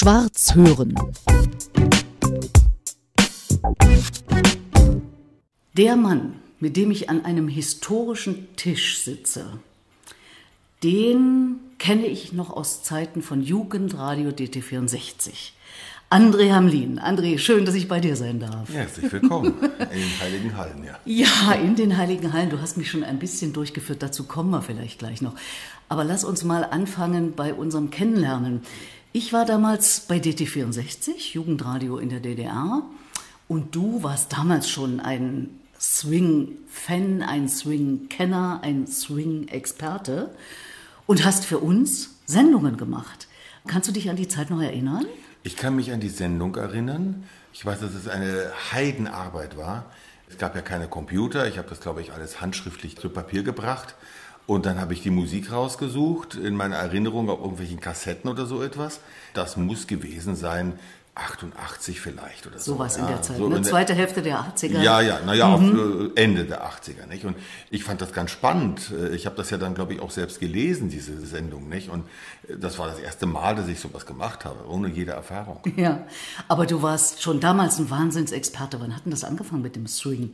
Schwarz hören. Der Mann, mit dem ich an einem historischen Tisch sitze, den kenne ich noch aus Zeiten von Jugendradio DT64. André Hamlin. André, schön, dass ich bei dir sein darf. Herzlich willkommen in den Heiligen Hallen, ja. Ja, in den Heiligen Hallen. Du hast mich schon ein bisschen durchgeführt, dazu kommen wir vielleicht gleich noch. Aber lass uns mal anfangen bei unserem Kennenlernen. Ich war damals bei DT64, Jugendradio in der DDR. Und du warst damals schon ein Swing-Fan, ein Swing-Kenner, ein Swing-Experte und hast für uns Sendungen gemacht. Kannst du dich an die Zeit noch erinnern? Ich kann mich an die Sendung erinnern. Ich weiß, dass es eine Heidenarbeit war. Es gab ja keine Computer. Ich habe das, glaube ich, alles handschriftlich zu Papier gebracht. Und dann habe ich die Musik rausgesucht, in meiner Erinnerung auf irgendwelchen Kassetten oder so etwas. Das muss gewesen sein 88 vielleicht oder so. Sowas ja, in der Zeit, so ne? in der- Zweite Hälfte der 80er. Ja, ja, naja, mhm. Ende der 80er, nicht? Und ich fand das ganz spannend. Äh, Ich habe das ja dann, glaube ich, auch selbst gelesen, diese Sendung, nicht? Und äh, das war das erste Mal, dass ich sowas gemacht habe, ohne jede Erfahrung. Ja, aber du warst schon damals ein Wahnsinnsexperte. Wann hat denn das angefangen mit dem Swing?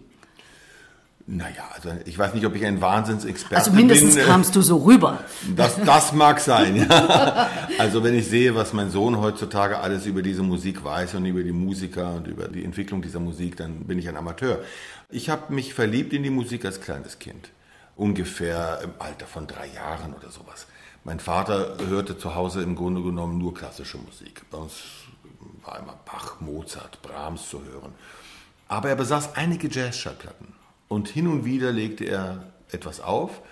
Naja, also ich weiß nicht, ob ich ein Wahnsinnsexperte Also mindestens bin. kamst du so rüber. Das, das mag sein, ja. Also wenn ich sehe, was mein Sohn heutzutage alles über diese Musik weiß und über die Musiker und über die Entwicklung dieser Musik, dann bin ich ein Amateur. Ich habe mich verliebt in die Musik als kleines Kind. Ungefähr im Alter von drei Jahren oder sowas. Mein Vater hörte zu Hause im Grunde genommen nur klassische Musik. Bei uns war immer Bach, Mozart, Brahms zu hören. Aber er besaß einige Jazzschallplatten. Und hin und wieder legte er etwas auf.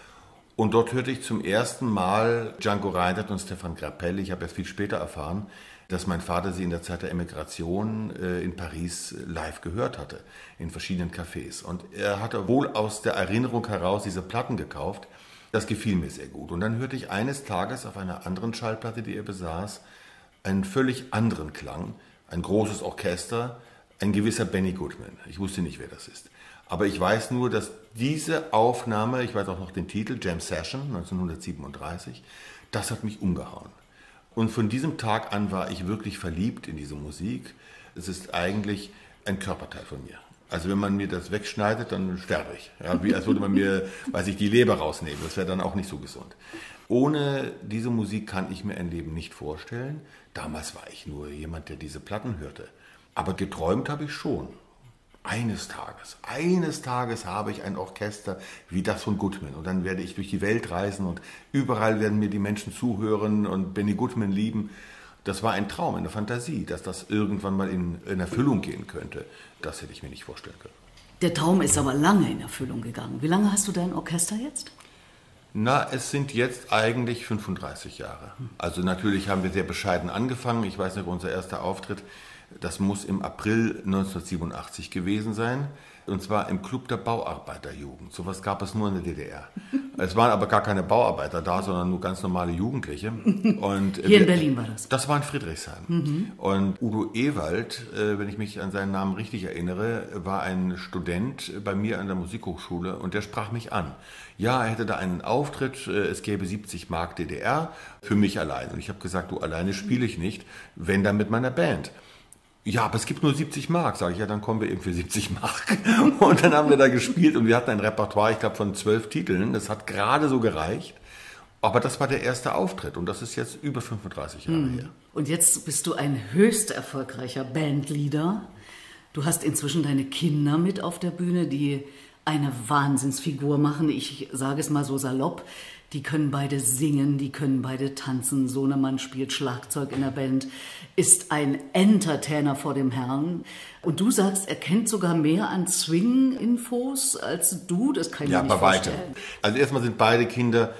Und dort hörte ich zum ersten Mal Django Reinhardt und Stefan Grappelli. Ich habe erst viel später erfahren, dass mein Vater sie in der Zeit der Emigration äh, in Paris live gehört hatte, in verschiedenen Cafés. Und er hatte wohl aus der Erinnerung heraus diese Platten gekauft. Das gefiel mir sehr gut. Und dann hörte ich eines Tages auf einer anderen Schallplatte, die er besaß, einen völlig anderen Klang, ein großes Orchester, ein gewisser Benny Goodman. Ich wusste nicht, wer das ist. Aber ich weiß nur, dass diese Aufnahme, ich weiß auch noch den Titel, Jam Session 1937, das hat mich umgehauen. Und von diesem Tag an war ich wirklich verliebt in diese Musik. Es ist eigentlich ein Körperteil von mir. Also wenn man mir das wegschneidet, dann sterbe ich. Ja, wie als würde man mir, weiß ich, die Leber rausnehmen. Das wäre dann auch nicht so gesund. Ohne diese Musik kann ich mir ein Leben nicht vorstellen. Damals war ich nur jemand, der diese Platten hörte. Aber geträumt habe ich schon. Eines Tages, eines Tages habe ich ein Orchester wie das von Goodman und dann werde ich durch die Welt reisen und überall werden mir die Menschen zuhören und Benny Goodman lieben. Das war ein Traum, eine Fantasie, dass das irgendwann mal in, in Erfüllung gehen könnte. Das hätte ich mir nicht vorstellen können. Der Traum ist aber lange in Erfüllung gegangen. Wie lange hast du dein Orchester jetzt? Na, es sind jetzt eigentlich 35 Jahre. Also natürlich haben wir sehr bescheiden angefangen. Ich weiß noch, unser erster Auftritt, das muss im April 1987 gewesen sein. Und zwar im Club der Bauarbeiterjugend. Sowas gab es nur in der DDR. Es waren aber gar keine Bauarbeiter da, sondern nur ganz normale Jugendliche. Und Hier in Berlin war das. Das war in Friedrichshain. Und Udo Ewald, äh, wenn ich mich an seinen Namen richtig erinnere, war ein Student bei mir an der Musikhochschule und der sprach mich an. Ja, er hätte da einen Auftritt, äh, es gäbe 70 Mark DDR für mich allein. Und ich habe gesagt, du alleine spiele ich nicht, wenn dann mit meiner Band. Ja, aber es gibt nur 70 Mark, sage ich. Ja, dann kommen wir eben für 70 Mark. Und dann haben wir da gespielt und wir hatten ein Repertoire, ich glaube, von zwölf Titeln. Das hat gerade so gereicht. Aber das war der erste Auftritt und das ist jetzt über 35 Jahre her. Und jetzt bist du ein höchst erfolgreicher Bandleader. Du hast inzwischen deine Kinder mit auf der Bühne, die eine Wahnsinnsfigur machen. Ich sage es mal so salopp. Die können beide singen, die können beide tanzen. Sohnemann spielt Schlagzeug in der Band, ist ein Entertainer vor dem Herrn. Und du sagst, er kennt sogar mehr an Swing-Infos als du. Das kann ich Ja, mir nicht bei weitem. vorstellen. Also erstmal sind beide Kinder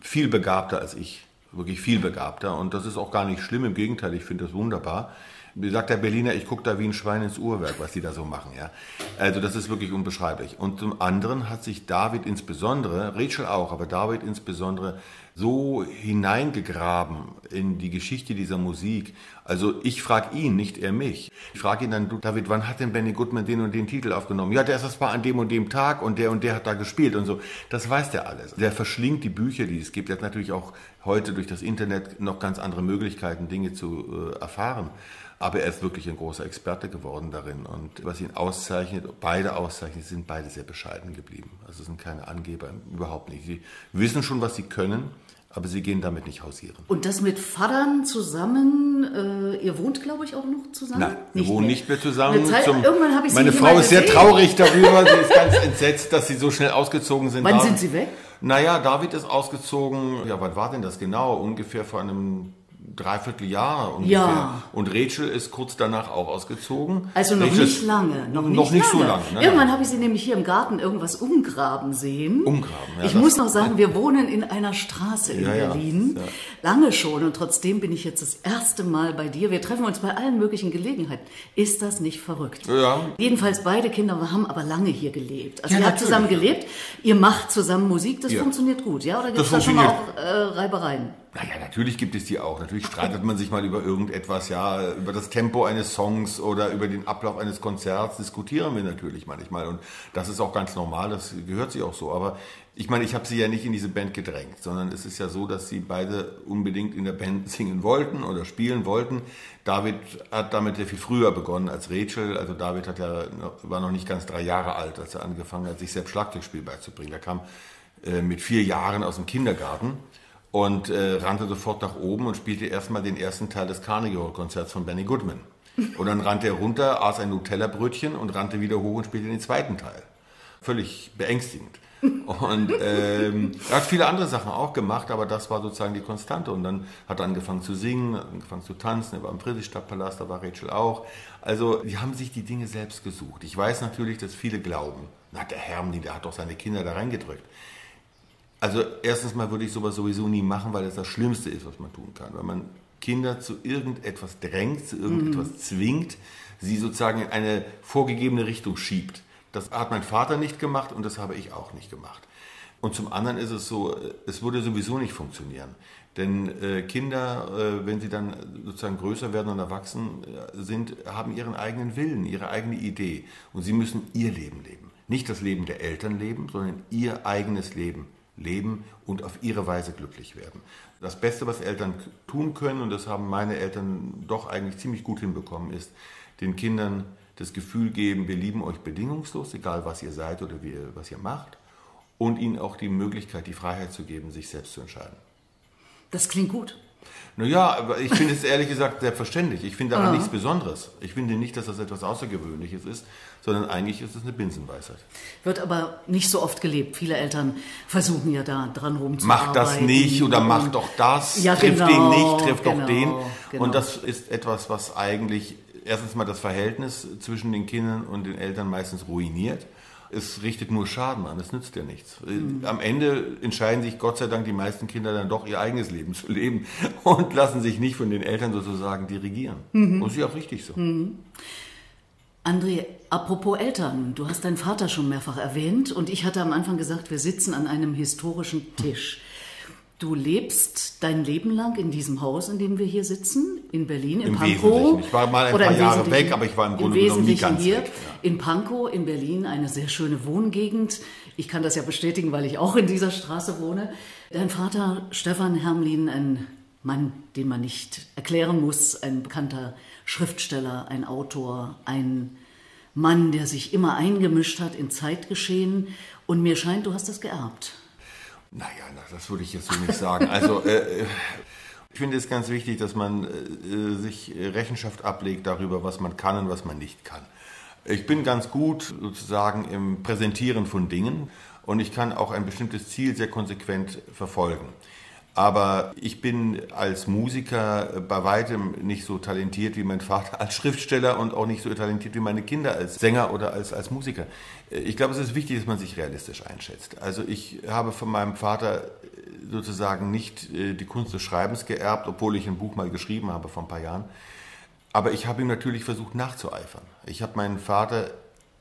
viel begabter als ich. Wirklich viel begabter. Und das ist auch gar nicht schlimm. Im Gegenteil, ich finde das wunderbar. Wie sagt der Berliner, ich gucke da wie ein Schwein ins Uhrwerk, was die da so machen. Ja? Also das ist wirklich unbeschreiblich. Und zum anderen hat sich David insbesondere, Rachel auch, aber David insbesondere so hineingegraben in die Geschichte dieser Musik. Also ich frage ihn, nicht er mich. Ich frage ihn dann, du David, wann hat denn Benny Goodman den und den Titel aufgenommen? Ja, der ist das war an dem und dem Tag und der und der hat da gespielt und so. Das weiß der alles. Der verschlingt die Bücher, die es gibt. Er hat natürlich auch heute durch das Internet noch ganz andere Möglichkeiten, Dinge zu äh, erfahren. Aber er ist wirklich ein großer Experte geworden darin. Und was ihn auszeichnet, beide auszeichnet, sind beide sehr bescheiden geblieben. Also sind keine Angeber, überhaupt nicht. Sie wissen schon, was sie können aber sie gehen damit nicht hausieren. Und das mit Vatern zusammen, äh, ihr wohnt, glaube ich, auch noch zusammen? Nein, wir wohnen mehr. nicht mehr zusammen. Zeit, Zum, irgendwann habe ich meine sie Frau ist sehr traurig darüber, sie ist ganz entsetzt, dass sie so schnell ausgezogen sind. Wann David, sind sie weg? Naja, David ist ausgezogen, ja, wann war denn das genau? Ungefähr vor einem Dreivierteljahr ungefähr. Ja. Und Rachel ist kurz danach auch ausgezogen. Also noch Rachel nicht lange. Noch nicht, noch nicht lange. so lange. Nein, Irgendwann habe ich sie nämlich hier im Garten irgendwas umgraben sehen. Umgraben, ja. Ich muss noch sagen, wir wohnen in einer Straße in ja, Berlin. Ja. Lange schon. Und trotzdem bin ich jetzt das erste Mal bei dir. Wir treffen uns bei allen möglichen Gelegenheiten. Ist das nicht verrückt? Ja. Jedenfalls beide Kinder haben aber lange hier gelebt. Also ihr habt zusammen gelebt, ihr macht zusammen Musik, das funktioniert gut, ja? Oder gibt es da schon mal auch äh, Reibereien? Naja, natürlich gibt es die auch. Natürlich streitet man sich mal über irgendetwas, ja, über das Tempo eines Songs oder über den Ablauf eines Konzerts diskutieren wir natürlich manchmal. Und das ist auch ganz normal, das gehört sich auch so. Aber ich meine, ich habe sie ja nicht in diese Band gedrängt, sondern es ist ja so, dass sie beide unbedingt in der Band singen wollten oder spielen wollten. David hat damit sehr viel früher begonnen als Rachel. Also David hat ja, war noch nicht ganz drei Jahre alt, als er angefangen hat, sich selbst Schlagzeugspiel beizubringen. Er kam äh, mit vier Jahren aus dem Kindergarten und äh, rannte sofort nach oben und spielte erstmal den ersten Teil des Carnegie Hall Konzerts von Benny Goodman. Und dann rannte er runter, aß ein Nutella-Brötchen und rannte wieder hoch und spielte den zweiten Teil. Völlig beängstigend. Und ähm, er hat viele andere Sachen auch gemacht, aber das war sozusagen die Konstante. Und dann hat er angefangen zu singen, angefangen zu tanzen. Er war im Friedrichstadtpalast, da war Rachel auch. Also die haben sich die Dinge selbst gesucht. Ich weiß natürlich, dass viele glauben, na der Hermli, der hat doch seine Kinder da reingedrückt. Also erstens mal würde ich sowas sowieso nie machen, weil das das Schlimmste ist, was man tun kann. Weil man Kinder zu irgendetwas drängt, zu irgendetwas mhm. zwingt, sie sozusagen in eine vorgegebene Richtung schiebt. Das hat mein Vater nicht gemacht und das habe ich auch nicht gemacht. Und zum anderen ist es so, es würde sowieso nicht funktionieren. Denn äh, Kinder, äh, wenn sie dann sozusagen größer werden und erwachsen äh, sind, haben ihren eigenen Willen, ihre eigene Idee. Und sie müssen ihr Leben leben. Nicht das Leben der Eltern leben, sondern ihr eigenes Leben leben und auf ihre Weise glücklich werden. Das Beste, was Eltern tun können, und das haben meine Eltern doch eigentlich ziemlich gut hinbekommen, ist, den Kindern das Gefühl geben, wir lieben euch bedingungslos, egal was ihr seid oder wie, was ihr macht, und ihnen auch die Möglichkeit, die Freiheit zu geben, sich selbst zu entscheiden. Das klingt gut. Naja, aber ich finde es ehrlich gesagt selbstverständlich. Ich finde daran ja. nichts Besonderes. Ich finde nicht, dass das etwas Außergewöhnliches ist, sondern eigentlich ist es eine Binsenweisheit. Wird aber nicht so oft gelebt. Viele Eltern versuchen ja da dran rumzuarbeiten. Mach das nicht oder mach doch das, ja, trifft genau, den nicht, trifft genau, doch den. Genau. Und das ist etwas, was eigentlich erstens mal das Verhältnis zwischen den Kindern und den Eltern meistens ruiniert es richtet nur Schaden an, es nützt ja nichts. Mhm. Am Ende entscheiden sich Gott sei Dank die meisten Kinder dann doch ihr eigenes Leben zu leben und lassen sich nicht von den Eltern sozusagen dirigieren. Mhm. Und ist ja auch richtig so. Mhm. André, apropos Eltern, du hast deinen Vater schon mehrfach erwähnt und ich hatte am Anfang gesagt, wir sitzen an einem historischen Tisch. Du lebst dein Leben lang in diesem Haus, in dem wir hier sitzen, in Berlin, in Im Pankow. Wesentlichen. Ich war mal ein paar Jahre weg, aber ich war im Grunde genommen nie ganz hier, weg. Ja. In Pankow, in Berlin, eine sehr schöne Wohngegend. Ich kann das ja bestätigen, weil ich auch in dieser Straße wohne. Dein Vater, Stefan Hermlin, ein Mann, den man nicht erklären muss, ein bekannter Schriftsteller, ein Autor, ein Mann, der sich immer eingemischt hat in Zeitgeschehen. Und mir scheint, du hast das geerbt. Naja, das würde ich jetzt so nicht sagen. Also äh, ich finde es ganz wichtig, dass man äh, sich Rechenschaft ablegt darüber, was man kann und was man nicht kann. Ich bin ganz gut sozusagen im Präsentieren von Dingen und ich kann auch ein bestimmtes Ziel sehr konsequent verfolgen. Aber ich bin als Musiker bei weitem nicht so talentiert wie mein Vater als Schriftsteller und auch nicht so talentiert wie meine Kinder als Sänger oder als, als Musiker. Ich glaube, es ist wichtig, dass man sich realistisch einschätzt. Also ich habe von meinem Vater sozusagen nicht äh, die Kunst des Schreibens geerbt, obwohl ich ein Buch mal geschrieben habe vor ein paar Jahren. Aber ich habe ihm natürlich versucht nachzueifern. Ich habe meinen Vater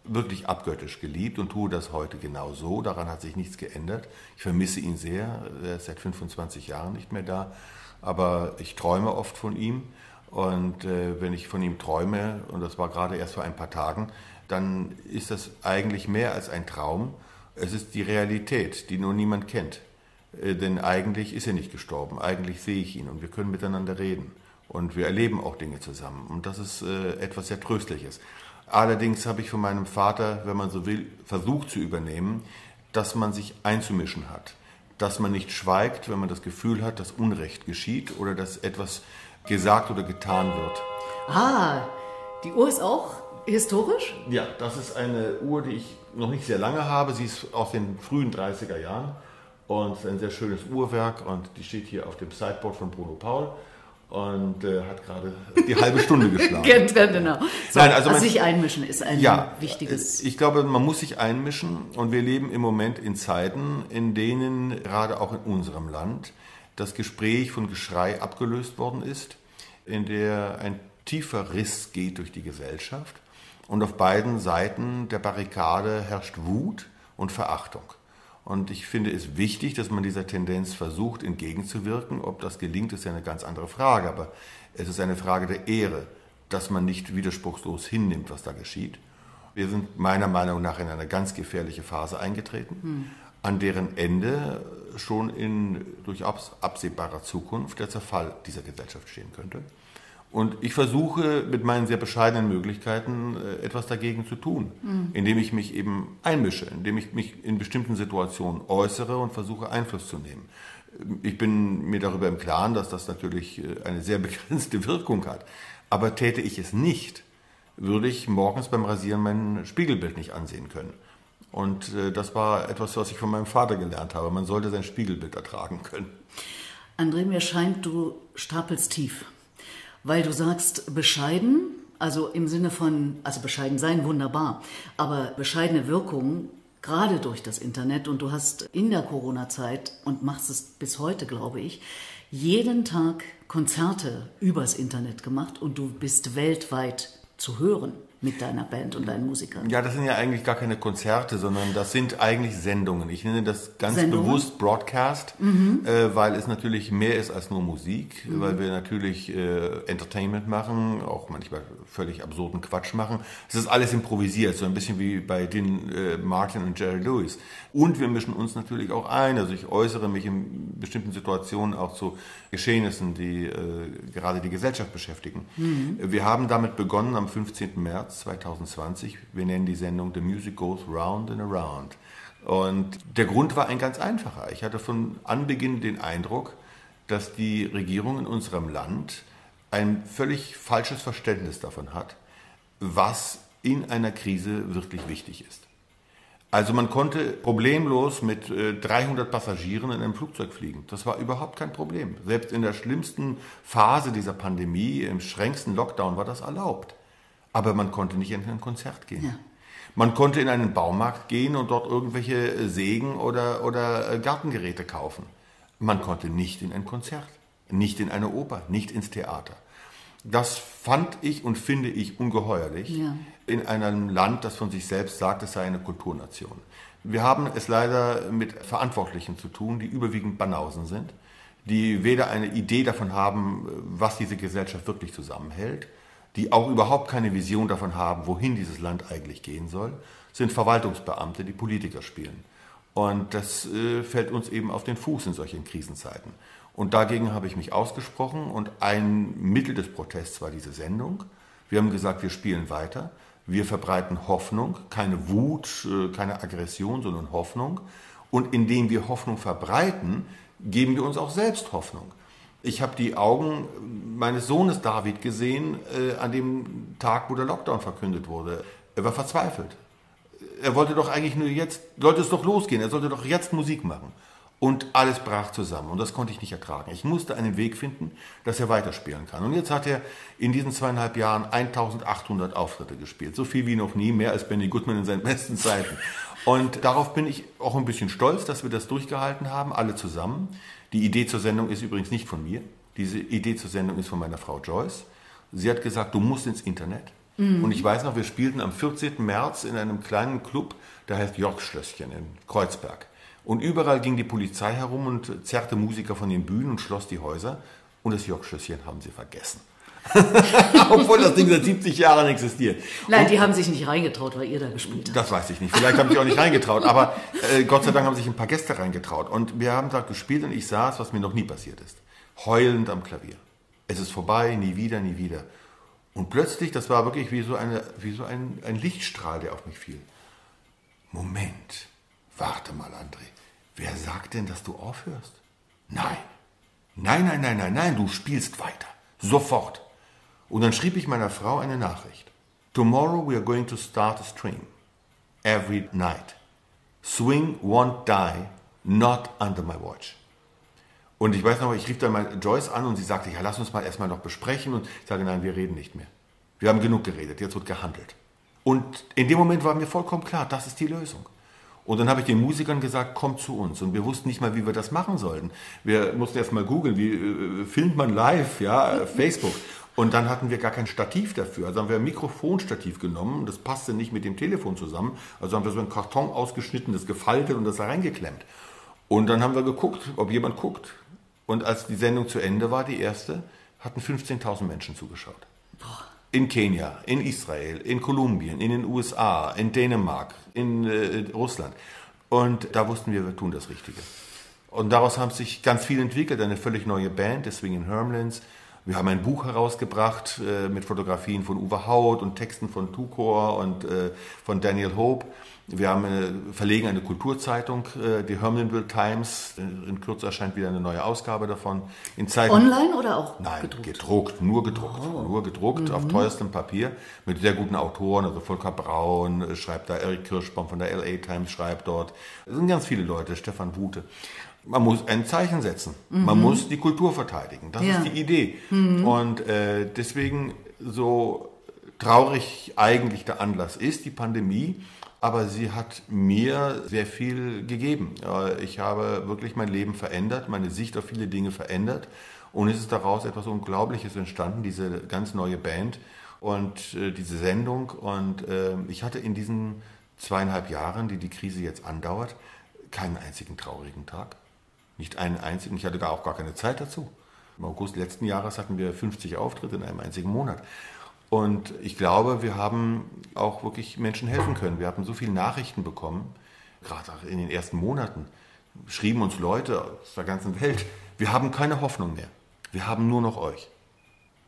wirklich abgöttisch geliebt und tue das heute genau so. Daran hat sich nichts geändert. Ich vermisse ihn sehr. Er ist seit 25 Jahren nicht mehr da. Aber ich träume oft von ihm. Und äh, wenn ich von ihm träume, und das war gerade erst vor ein paar Tagen, dann ist das eigentlich mehr als ein Traum. Es ist die Realität, die nur niemand kennt. Äh, denn eigentlich ist er nicht gestorben. Eigentlich sehe ich ihn und wir können miteinander reden. Und wir erleben auch Dinge zusammen. Und das ist äh, etwas sehr Tröstliches. Allerdings habe ich von meinem Vater, wenn man so will, versucht zu übernehmen, dass man sich einzumischen hat. Dass man nicht schweigt, wenn man das Gefühl hat, dass Unrecht geschieht oder dass etwas gesagt oder getan wird. Ah, die Uhr ist auch historisch? Ja, das ist eine Uhr, die ich noch nicht sehr lange habe. Sie ist aus den frühen 30er Jahren und ein sehr schönes Uhrwerk und die steht hier auf dem Sideboard von Bruno Paul und äh, hat gerade die halbe Stunde geschlagen. genau. So, Nein, also, also sich einmischen ist ein ja, wichtiges. Ich glaube, man muss sich einmischen und wir leben im Moment in Zeiten, in denen gerade auch in unserem Land das Gespräch von Geschrei abgelöst worden ist, in der ein tiefer Riss geht durch die Gesellschaft und auf beiden Seiten der Barrikade herrscht Wut und Verachtung. Und ich finde es wichtig, dass man dieser Tendenz versucht entgegenzuwirken. Ob das gelingt, ist ja eine ganz andere Frage. Aber es ist eine Frage der Ehre, dass man nicht widerspruchslos hinnimmt, was da geschieht. Wir sind meiner Meinung nach in eine ganz gefährliche Phase eingetreten, hm. an deren Ende schon in durchaus absehbarer Zukunft der Zerfall dieser Gesellschaft stehen könnte. Und ich versuche mit meinen sehr bescheidenen Möglichkeiten äh, etwas dagegen zu tun, mhm. indem ich mich eben einmische, indem ich mich in bestimmten Situationen äußere und versuche Einfluss zu nehmen. Ich bin mir darüber im Klaren, dass das natürlich äh, eine sehr begrenzte Wirkung hat. Aber täte ich es nicht, würde ich morgens beim Rasieren mein Spiegelbild nicht ansehen können. Und äh, das war etwas, was ich von meinem Vater gelernt habe. Man sollte sein Spiegelbild ertragen können. André, mir scheint, du stapelst tief weil du sagst bescheiden, also im Sinne von, also bescheiden sein, wunderbar, aber bescheidene Wirkung, gerade durch das Internet und du hast in der Corona-Zeit und machst es bis heute, glaube ich, jeden Tag Konzerte übers Internet gemacht und du bist weltweit zu hören mit deiner Band und deinen Musikern. Ja, das sind ja eigentlich gar keine Konzerte, sondern das sind eigentlich Sendungen. Ich nenne das ganz Sendungen? bewusst Broadcast, mhm. äh, weil es natürlich mehr ist als nur Musik, mhm. weil wir natürlich äh, Entertainment machen, auch manchmal völlig absurden Quatsch machen. Es ist alles improvisiert, so ein bisschen wie bei den äh, Martin und Jerry Lewis. Und wir mischen uns natürlich auch ein. Also ich äußere mich in bestimmten Situationen auch zu Geschehnissen, die äh, gerade die Gesellschaft beschäftigen. Mhm. Wir haben damit begonnen am 15. März 2020. Wir nennen die Sendung The Music Goes Round and Around. Und der Grund war ein ganz einfacher. Ich hatte von Anbeginn den Eindruck, dass die Regierung in unserem Land ein völlig falsches Verständnis davon hat, was in einer Krise wirklich wichtig ist. Also man konnte problemlos mit 300 äh, Passagieren in einem Flugzeug fliegen. Das war überhaupt kein Problem. Selbst in der schlimmsten Phase dieser Pandemie, im schränksten Lockdown, war das erlaubt. Aber man konnte nicht in ein Konzert gehen. Ja. Man konnte in einen Baumarkt gehen und dort irgendwelche Sägen oder, oder äh, Gartengeräte kaufen. Man konnte nicht in ein Konzert, nicht in eine Oper, nicht ins Theater. Das fand ich und finde ich ungeheuerlich ja. in einem Land, das von sich selbst sagt, es sei eine Kulturnation. Wir haben es leider mit Verantwortlichen zu tun, die überwiegend Banausen sind, die weder eine Idee davon haben, was diese Gesellschaft wirklich zusammenhält, die auch überhaupt keine Vision davon haben, wohin dieses Land eigentlich gehen soll, sind Verwaltungsbeamte, die Politiker spielen. Und das äh, fällt uns eben auf den Fuß in solchen Krisenzeiten. Und dagegen habe ich mich ausgesprochen und ein Mittel des Protests war diese Sendung. Wir haben gesagt, wir spielen weiter. Wir verbreiten Hoffnung, keine Wut, äh, keine Aggression, sondern Hoffnung. Und indem wir Hoffnung verbreiten, geben wir uns auch selbst Hoffnung. Ich habe die Augen meines Sohnes David gesehen äh, an dem Tag, wo der Lockdown verkündet wurde. Er war verzweifelt. Er wollte doch eigentlich nur jetzt, sollte es doch losgehen, er sollte doch jetzt Musik machen. Und alles brach zusammen und das konnte ich nicht ertragen. Ich musste einen Weg finden, dass er weiterspielen kann. Und jetzt hat er in diesen zweieinhalb Jahren 1800 Auftritte gespielt. So viel wie noch nie, mehr als Benny Goodman in seinen besten Zeiten. Und darauf bin ich auch ein bisschen stolz, dass wir das durchgehalten haben, alle zusammen. Die Idee zur Sendung ist übrigens nicht von mir. Diese Idee zur Sendung ist von meiner Frau Joyce. Sie hat gesagt, du musst ins Internet. Mhm. Und ich weiß noch, wir spielten am 14. März in einem kleinen Club, der heißt Jörgschlösschen in Kreuzberg. Und überall ging die Polizei herum und zerrte Musiker von den Bühnen und schloss die Häuser. Und das Jockschlösschen haben sie vergessen. Obwohl das Ding seit 70 Jahren existiert. Nein, und, die haben sich nicht reingetraut, weil ihr da gespielt habt. Das weiß ich nicht. Vielleicht haben sie auch nicht reingetraut. Aber äh, Gott sei Dank haben sich ein paar Gäste reingetraut. Und wir haben da gespielt und ich saß, was mir noch nie passiert ist. Heulend am Klavier. Es ist vorbei, nie wieder, nie wieder. Und plötzlich, das war wirklich wie so, eine, wie so ein, ein Lichtstrahl, der auf mich fiel. Moment, warte mal, André. Wer sagt denn, dass du aufhörst? Nein. Nein, nein, nein, nein, nein, du spielst weiter. Sofort. Und dann schrieb ich meiner Frau eine Nachricht. Tomorrow we are going to start a stream. Every night. Swing won't die, not under my watch. Und ich weiß noch, ich rief dann mal Joyce an und sie sagte, ja, lass uns mal erstmal noch besprechen. Und ich sage, nein, wir reden nicht mehr. Wir haben genug geredet, jetzt wird gehandelt. Und in dem Moment war mir vollkommen klar, das ist die Lösung. Und dann habe ich den Musikern gesagt, kommt zu uns. Und wir wussten nicht mal, wie wir das machen sollten. Wir mussten erst mal googeln, wie äh, filmt man live, ja, Facebook. Und dann hatten wir gar kein Stativ dafür. Also haben wir ein Mikrofonstativ genommen. Das passte nicht mit dem Telefon zusammen. Also haben wir so einen Karton ausgeschnitten, das gefaltet und das da reingeklemmt. Und dann haben wir geguckt, ob jemand guckt. Und als die Sendung zu Ende war, die erste, hatten 15.000 Menschen zugeschaut. Boah in Kenia, in Israel, in Kolumbien, in den USA, in Dänemark, in äh, Russland. Und da wussten wir, wir tun das Richtige. Und daraus haben sich ganz viel entwickelt, eine völlig neue Band, deswegen in Hermlands. Wir haben ein Buch herausgebracht äh, mit Fotografien von Uwe Haut und Texten von Tukor und äh, von Daniel Hope. Wir haben eine, verlegen eine Kulturzeitung, äh, die Hermanville Times. In Kürze erscheint wieder eine neue Ausgabe davon. In Zeiten, Online oder auch Nein, gedruckt? gedruckt nur gedruckt. Oh. Nur gedruckt mhm. auf teuerstem Papier mit sehr guten Autoren. Also Volker Braun äh, schreibt da, Eric Kirschbaum von der LA Times schreibt dort. Es sind ganz viele Leute, Stefan Bute. Man muss ein Zeichen setzen. Mhm. Man muss die Kultur verteidigen. Das ja. ist die Idee. Mhm. Und äh, deswegen so traurig eigentlich der Anlass ist, die Pandemie, aber sie hat mir sehr viel gegeben. Ich habe wirklich mein Leben verändert, meine Sicht auf viele Dinge verändert und es ist daraus etwas Unglaubliches entstanden, diese ganz neue Band und äh, diese Sendung. Und äh, ich hatte in diesen zweieinhalb Jahren, die die Krise jetzt andauert, keinen einzigen traurigen Tag. Nicht einen einzigen. Ich hatte da auch gar keine Zeit dazu. Im August letzten Jahres hatten wir 50 Auftritte in einem einzigen Monat. Und ich glaube, wir haben auch wirklich Menschen helfen können. Wir haben so viele Nachrichten bekommen, gerade auch in den ersten Monaten, schrieben uns Leute aus der ganzen Welt, wir haben keine Hoffnung mehr. Wir haben nur noch euch.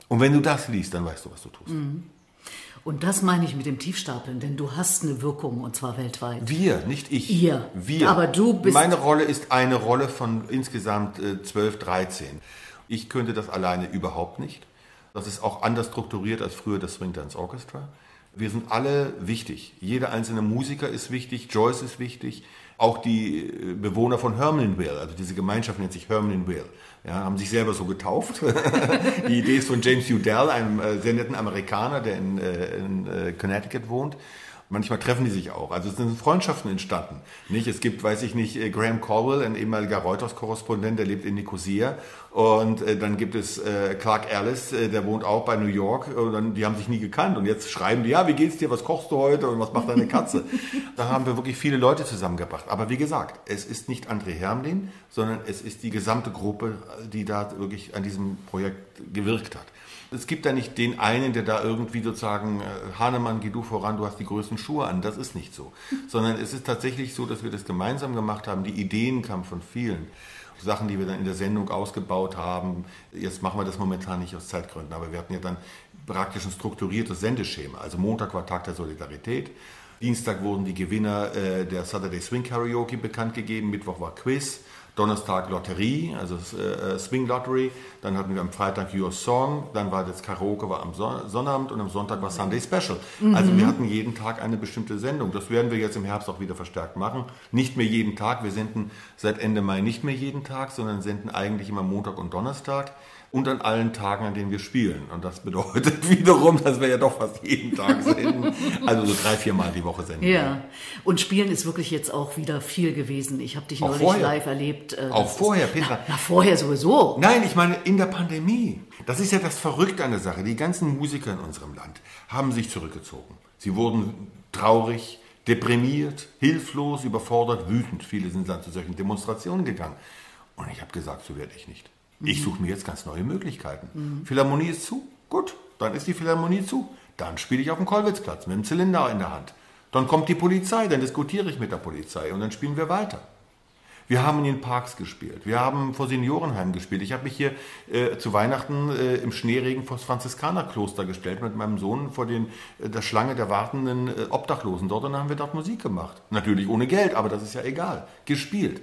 Und wenn du das liest, dann weißt du, was du tust. Mhm. Und das meine ich mit dem Tiefstapeln, denn du hast eine Wirkung und zwar weltweit. Wir, nicht ich. Ihr. Wir. Aber du bist. Meine Rolle ist eine Rolle von insgesamt äh, 12, 13. Ich könnte das alleine überhaupt nicht. Das ist auch anders strukturiert als früher das Swing Dance Orchestra. Wir sind alle wichtig. Jeder einzelne Musiker ist wichtig, Joyce ist wichtig, auch die äh, Bewohner von Hermanville, also diese Gemeinschaft nennt sich Hermanville, ja, haben sich selber so getauft. die Idee ist von James Udell, einem äh, sehr netten Amerikaner, der in, äh, in äh, Connecticut wohnt. Manchmal treffen die sich auch. Also es sind Freundschaften entstanden. Nicht? Es gibt, weiß ich nicht, äh, Graham Caldwell, ein ehemaliger Reuters-Korrespondent, der lebt in Nicosia. Und äh, dann gibt es äh, Clark Ellis, äh, der wohnt auch bei New York. Und dann, die haben sich nie gekannt. Und jetzt schreiben die, ja, wie geht's dir, was kochst du heute und was macht deine Katze? da haben wir wirklich viele Leute zusammengebracht. Aber wie gesagt, es ist nicht André Hermlin, sondern es ist die gesamte Gruppe, die da wirklich an diesem Projekt gewirkt hat. Es gibt da nicht den einen, der da irgendwie sozusagen, äh, Hahnemann, geh du voran, du hast die größten Schuhe an. Das ist nicht so. Sondern es ist tatsächlich so, dass wir das gemeinsam gemacht haben. Die Ideen kamen von vielen. Sachen, die wir dann in der Sendung ausgebaut haben. Jetzt machen wir das momentan nicht aus Zeitgründen, aber wir hatten ja dann praktisch ein strukturiertes Sendeschema. Also Montag war Tag der Solidarität. Dienstag wurden die Gewinner äh, der Saturday Swing Karaoke bekannt gegeben. Mittwoch war Quiz. Donnerstag Lotterie, also äh, Swing Lottery. Dann hatten wir am Freitag Your Song. Dann war das Karaoke war am Son Sonnabend und am Sonntag war Sunday Special. Mhm. Also wir hatten jeden Tag eine bestimmte Sendung. Das werden wir jetzt im Herbst auch wieder verstärkt machen. Nicht mehr jeden Tag. Wir senden seit Ende Mai nicht mehr jeden Tag, sondern senden eigentlich immer Montag und Donnerstag und an allen Tagen, an denen wir spielen. Und das bedeutet wiederum, dass wir ja doch fast jeden Tag senden. Also so drei, vier Mal die Woche senden. Ja, und spielen ist wirklich jetzt auch wieder viel gewesen. Ich habe dich auch neulich vorher. live erlebt. Äh, auch vorher, Petra. Na, na, vorher sowieso. Nein, ich meine in der Pandemie. Das ist ja das Verrückte an der Sache. Die ganzen Musiker in unserem Land haben sich zurückgezogen. Sie wurden traurig, deprimiert, hilflos, überfordert, wütend. Viele sind dann zu solchen Demonstrationen gegangen. Und ich habe gesagt, so werde ich nicht. Ich suche mir jetzt ganz neue Möglichkeiten. Mhm. Philharmonie ist zu. Gut, dann ist die Philharmonie zu. Dann spiele ich auf dem Kollwitzplatz mit dem Zylinder in der Hand. Dann kommt die Polizei, dann diskutiere ich mit der Polizei und dann spielen wir weiter. Wir haben in den Parks gespielt. Wir haben vor Seniorenheimen gespielt. Ich habe mich hier äh, zu Weihnachten äh, im Schneeregen vor das Franziskanerkloster gestellt mit meinem Sohn vor den, äh, der Schlange der wartenden äh, Obdachlosen dort und dann haben wir dort Musik gemacht. Natürlich ohne Geld, aber das ist ja egal. Gespielt.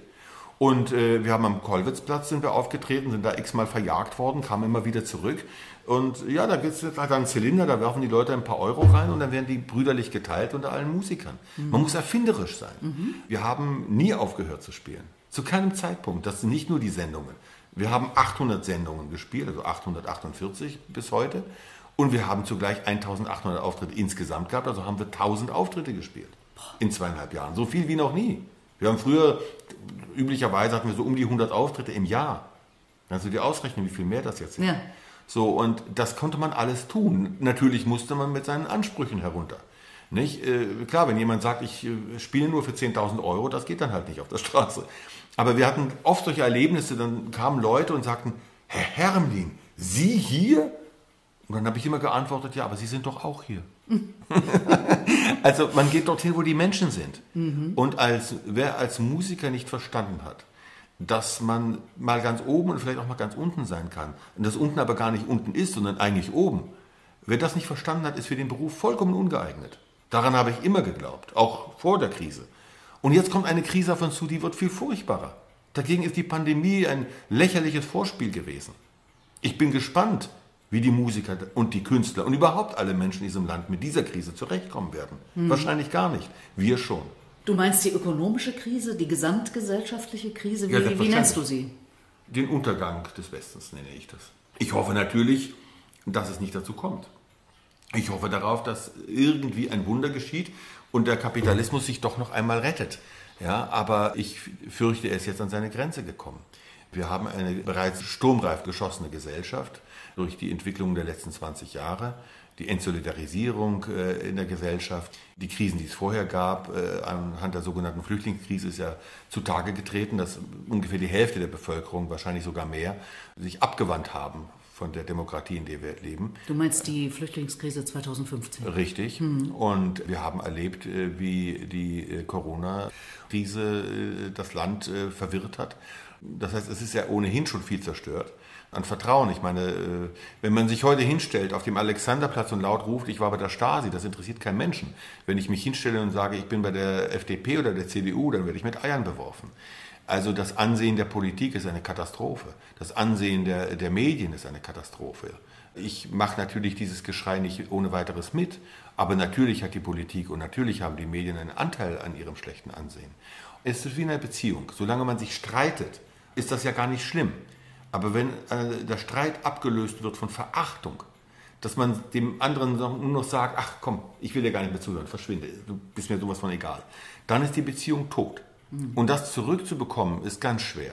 Und äh, wir haben am Kollwitzplatz sind wir aufgetreten, sind da x-mal verjagt worden, kamen immer wieder zurück. Und ja, da gibt es halt einen Zylinder, da werfen die Leute ein paar Euro rein und dann werden die brüderlich geteilt unter allen Musikern. Mhm. Man muss erfinderisch sein. Mhm. Wir haben nie aufgehört zu spielen. Zu keinem Zeitpunkt. Das sind nicht nur die Sendungen. Wir haben 800 Sendungen gespielt, also 848 bis heute. Und wir haben zugleich 1800 Auftritte insgesamt gehabt, also haben wir 1000 Auftritte gespielt. In zweieinhalb Jahren. So viel wie noch nie. Wir haben früher, üblicherweise hatten wir so um die 100 Auftritte im Jahr. Kannst du dir ausrechnen, wie viel mehr das jetzt sind? Ja. So, und das konnte man alles tun. Natürlich musste man mit seinen Ansprüchen herunter. Nicht? Äh, klar, wenn jemand sagt, ich äh, spiele nur für 10.000 Euro, das geht dann halt nicht auf der Straße. Aber wir hatten oft solche Erlebnisse, dann kamen Leute und sagten, Herr Hermlin, Sie hier? Und dann habe ich immer geantwortet, ja, aber Sie sind doch auch hier. also man geht dorthin, wo die Menschen sind. Mhm. Und als, wer als Musiker nicht verstanden hat, dass man mal ganz oben und vielleicht auch mal ganz unten sein kann, und das unten aber gar nicht unten ist, sondern eigentlich oben, wer das nicht verstanden hat, ist für den Beruf vollkommen ungeeignet. Daran habe ich immer geglaubt, auch vor der Krise. Und jetzt kommt eine Krise uns zu, die wird viel furchtbarer. Dagegen ist die Pandemie ein lächerliches Vorspiel gewesen. Ich bin gespannt, wie die Musiker und die Künstler und überhaupt alle Menschen in diesem Land mit dieser Krise zurechtkommen werden. Hm. Wahrscheinlich gar nicht. Wir schon. Du meinst die ökonomische Krise, die gesamtgesellschaftliche Krise? Wie, ja, wie nennst du sie? Den Untergang des Westens nenne ich das. Ich hoffe natürlich, dass es nicht dazu kommt. Ich hoffe darauf, dass irgendwie ein Wunder geschieht und der Kapitalismus sich doch noch einmal rettet. Ja, aber ich fürchte, er ist jetzt an seine Grenze gekommen. Wir haben eine bereits sturmreif geschossene Gesellschaft durch die Entwicklung der letzten 20 Jahre, die Entsolidarisierung äh, in der Gesellschaft, die Krisen, die es vorher gab, äh, anhand der sogenannten Flüchtlingskrise ist ja zutage getreten, dass ungefähr die Hälfte der Bevölkerung, wahrscheinlich sogar mehr, sich abgewandt haben von der Demokratie, in der wir leben. Du meinst die Flüchtlingskrise 2015? Richtig. Mhm. Und wir haben erlebt, äh, wie die äh, Corona-Krise äh, das Land verwirrt hat. Das heißt, es ist ja ohnehin schon viel zerstört an Vertrauen. Ich meine, wenn man sich heute hinstellt auf dem Alexanderplatz und laut ruft, ich war bei der Stasi, das interessiert keinen Menschen. Wenn ich mich hinstelle und sage, ich bin bei der FDP oder der CDU, dann werde ich mit Eiern beworfen. Also das Ansehen der Politik ist eine Katastrophe. Das Ansehen der, der Medien ist eine Katastrophe. Ich mache natürlich dieses Geschrei nicht ohne weiteres mit, aber natürlich hat die Politik und natürlich haben die Medien einen Anteil an ihrem schlechten Ansehen. Es ist wie in einer Beziehung. Solange man sich streitet, ist das ja gar nicht schlimm. Aber wenn äh, der Streit abgelöst wird von Verachtung, dass man dem anderen nur noch sagt, ach komm, ich will dir gar nicht mehr zuhören, verschwinde, du bist mir sowas von egal, dann ist die Beziehung tot. Und das zurückzubekommen, ist ganz schwer.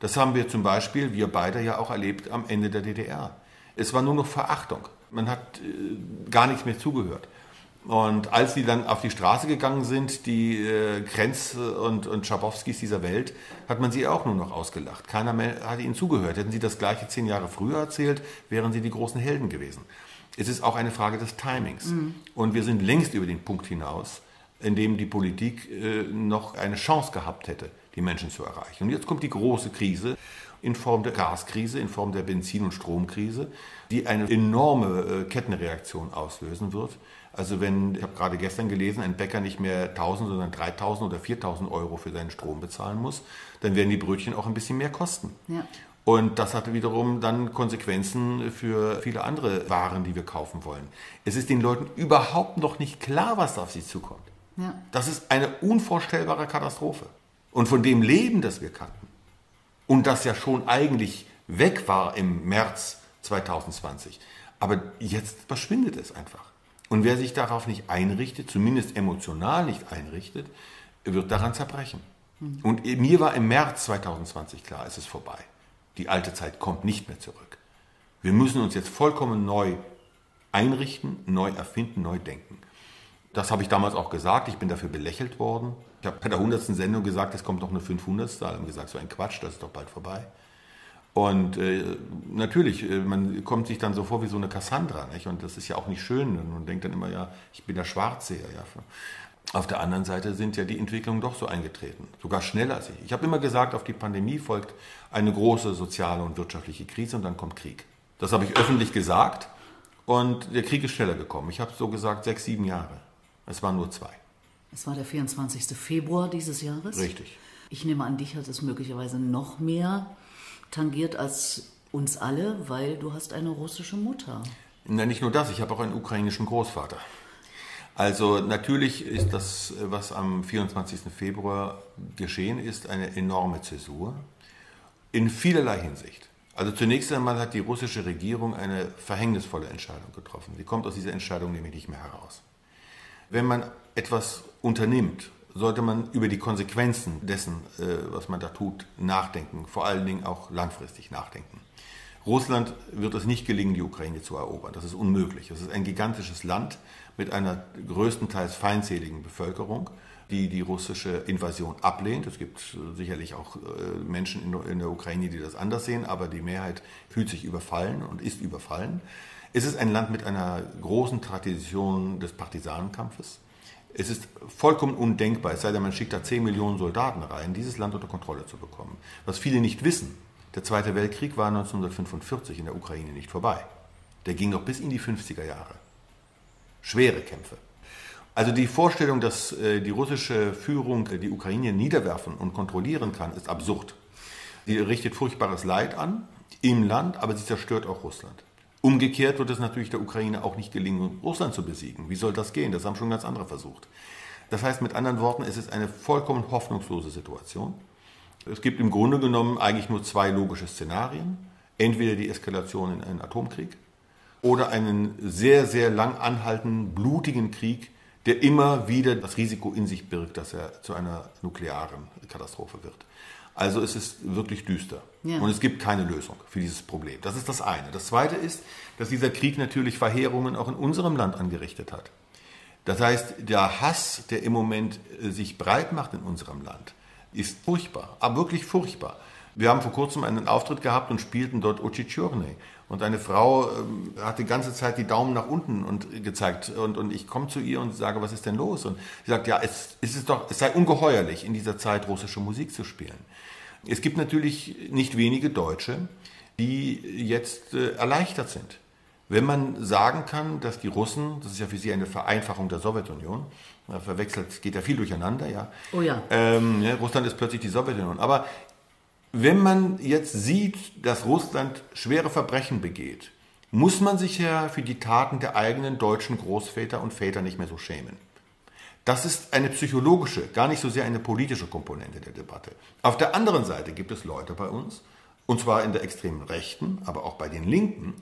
Das haben wir zum Beispiel, wir beide ja auch erlebt am Ende der DDR. Es war nur noch Verachtung. Man hat äh, gar nichts mehr zugehört. Und als sie dann auf die Straße gegangen sind, die äh, Krenz und, und Schabowskis dieser Welt, hat man sie auch nur noch ausgelacht. Keiner mehr hat ihnen zugehört. Hätten sie das gleiche zehn Jahre früher erzählt, wären sie die großen Helden gewesen. Es ist auch eine Frage des Timings. Mhm. Und wir sind längst über den Punkt hinaus, in dem die Politik äh, noch eine Chance gehabt hätte, die Menschen zu erreichen. Und jetzt kommt die große Krise in Form der Gaskrise, in Form der Benzin- und Stromkrise, die eine enorme äh, Kettenreaktion auslösen wird. Also wenn, ich habe gerade gestern gelesen, ein Bäcker nicht mehr 1000, sondern 3000 oder 4000 Euro für seinen Strom bezahlen muss, dann werden die Brötchen auch ein bisschen mehr kosten. Ja. Und das hatte wiederum dann Konsequenzen für viele andere Waren, die wir kaufen wollen. Es ist den Leuten überhaupt noch nicht klar, was auf sie zukommt. Ja. Das ist eine unvorstellbare Katastrophe. Und von dem Leben, das wir kannten, und das ja schon eigentlich weg war im März 2020, aber jetzt verschwindet es einfach. Und wer sich darauf nicht einrichtet, zumindest emotional nicht einrichtet, wird daran zerbrechen. Mhm. Und mir war im März 2020 klar, es ist vorbei. Die alte Zeit kommt nicht mehr zurück. Wir müssen uns jetzt vollkommen neu einrichten, neu erfinden, neu denken. Das habe ich damals auch gesagt. Ich bin dafür belächelt worden. Ich habe bei der 100. Sendung gesagt, es kommt noch eine 500. Alle haben gesagt, so ein Quatsch, das ist doch bald vorbei. Und äh, natürlich, äh, man kommt sich dann so vor wie so eine Cassandra, nicht? Und das ist ja auch nicht schön. Und man denkt dann immer, ja, ich bin der Schwarzseher. Ja. Auf der anderen Seite sind ja die Entwicklungen doch so eingetreten, sogar schneller als ich. Ich habe immer gesagt, auf die Pandemie folgt eine große soziale und wirtschaftliche Krise und dann kommt Krieg. Das habe ich öffentlich gesagt und der Krieg ist schneller gekommen. Ich habe so gesagt, sechs, sieben Jahre. Es waren nur zwei. Es war der 24. Februar dieses Jahres. Richtig. Ich nehme an, dich hat es möglicherweise noch mehr tangiert als uns alle, weil du hast eine russische Mutter. Na, nicht nur das, ich habe auch einen ukrainischen Großvater. Also natürlich ist das, was am 24. Februar geschehen ist, eine enorme Zäsur in vielerlei Hinsicht. Also zunächst einmal hat die russische Regierung eine verhängnisvolle Entscheidung getroffen. Sie kommt aus dieser Entscheidung nämlich nicht mehr heraus. Wenn man etwas unternimmt, sollte man über die Konsequenzen dessen, äh, was man da tut, nachdenken, vor allen Dingen auch langfristig nachdenken. Russland wird es nicht gelingen, die Ukraine zu erobern. Das ist unmöglich. Es ist ein gigantisches Land mit einer größtenteils feindseligen Bevölkerung, die die russische Invasion ablehnt. Es gibt sicherlich auch äh, Menschen in der Ukraine, die das anders sehen, aber die Mehrheit fühlt sich überfallen und ist überfallen. Es ist ein Land mit einer großen Tradition des Partisanenkampfes. Es ist vollkommen undenkbar, es sei denn, man schickt da 10 Millionen Soldaten rein, dieses Land unter Kontrolle zu bekommen. Was viele nicht wissen, der Zweite Weltkrieg war 1945 in der Ukraine nicht vorbei. Der ging noch bis in die 50er Jahre. Schwere Kämpfe. Also die Vorstellung, dass äh, die russische Führung die Ukraine niederwerfen und kontrollieren kann, ist absurd. Sie richtet furchtbares Leid an im Land, aber sie zerstört auch Russland. Umgekehrt wird es natürlich der Ukraine auch nicht gelingen, Russland zu besiegen. Wie soll das gehen? Das haben schon ganz andere versucht. Das heißt mit anderen Worten, es ist eine vollkommen hoffnungslose Situation. Es gibt im Grunde genommen eigentlich nur zwei logische Szenarien. Entweder die Eskalation in einen Atomkrieg oder einen sehr, sehr lang anhaltenden, blutigen Krieg, der immer wieder das Risiko in sich birgt, dass er zu einer nuklearen Katastrophe wird. Also es ist wirklich düster. Ja. Und es gibt keine Lösung für dieses Problem. Das ist das eine. Das zweite ist, dass dieser Krieg natürlich Verheerungen auch in unserem Land angerichtet hat. Das heißt, der Hass, der im Moment äh, sich breit macht in unserem Land, ist furchtbar, aber wirklich furchtbar. Wir haben vor kurzem einen Auftritt gehabt und spielten dort Uciciorne. Und eine Frau ähm, hat die ganze Zeit die Daumen nach unten und gezeigt. Und, und ich komme zu ihr und sage, was ist denn los? Und sie sagt, ja, es, es, ist doch, es sei ungeheuerlich, in dieser Zeit russische Musik zu spielen. Es gibt natürlich nicht wenige Deutsche, die jetzt äh, erleichtert sind. Wenn man sagen kann, dass die Russen, das ist ja für sie eine Vereinfachung der Sowjetunion, verwechselt, geht ja viel durcheinander, ja. Oh ja. Ähm, ja. Russland ist plötzlich die Sowjetunion. Aber wenn man jetzt sieht, dass Russland schwere Verbrechen begeht, muss man sich ja für die Taten der eigenen deutschen Großväter und Väter nicht mehr so schämen. Das ist eine psychologische, gar nicht so sehr eine politische Komponente der Debatte. Auf der anderen Seite gibt es Leute bei uns, und zwar in der extremen Rechten, aber auch bei den Linken,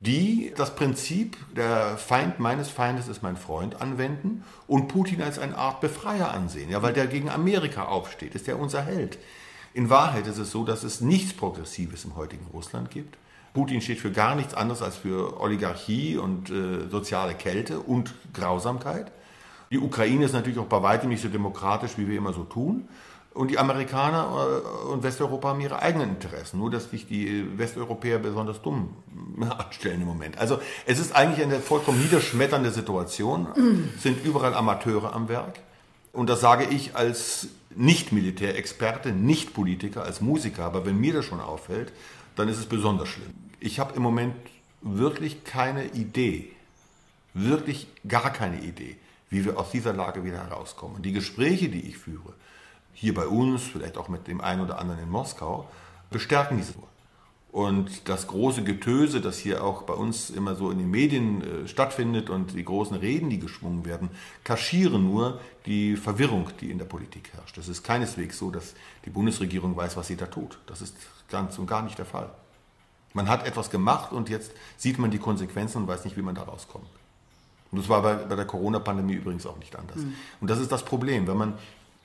die das Prinzip der Feind meines Feindes ist mein Freund anwenden und Putin als eine Art Befreier ansehen, ja, weil der gegen Amerika aufsteht, ist der unser Held. In Wahrheit ist es so, dass es nichts Progressives im heutigen Russland gibt. Putin steht für gar nichts anderes als für Oligarchie und äh, soziale Kälte und Grausamkeit. Die Ukraine ist natürlich auch bei weitem nicht so demokratisch, wie wir immer so tun. Und die Amerikaner äh, und Westeuropa haben ihre eigenen Interessen. Nur, dass sich die Westeuropäer besonders dumm anstellen im Moment. Also, es ist eigentlich eine vollkommen niederschmetternde Situation. Es sind überall Amateure am Werk. Und das sage ich als Nicht-Militärexperte, Nicht-Politiker, als Musiker. Aber wenn mir das schon auffällt, dann ist es besonders schlimm. Ich habe im Moment wirklich keine Idee, wirklich gar keine Idee, wie wir aus dieser Lage wieder herauskommen. Und die Gespräche, die ich führe, hier bei uns, vielleicht auch mit dem einen oder anderen in Moskau, bestärken diese. Und das große Getöse, das hier auch bei uns immer so in den Medien äh, stattfindet und die großen Reden, die geschwungen werden, kaschieren nur die Verwirrung, die in der Politik herrscht. Es ist keineswegs so, dass die Bundesregierung weiß, was sie da tut. Das ist ganz und gar nicht der Fall. Man hat etwas gemacht und jetzt sieht man die Konsequenzen und weiß nicht, wie man da rauskommt. Und das war bei, bei der Corona-Pandemie übrigens auch nicht anders. Mhm. Und das ist das Problem, wenn man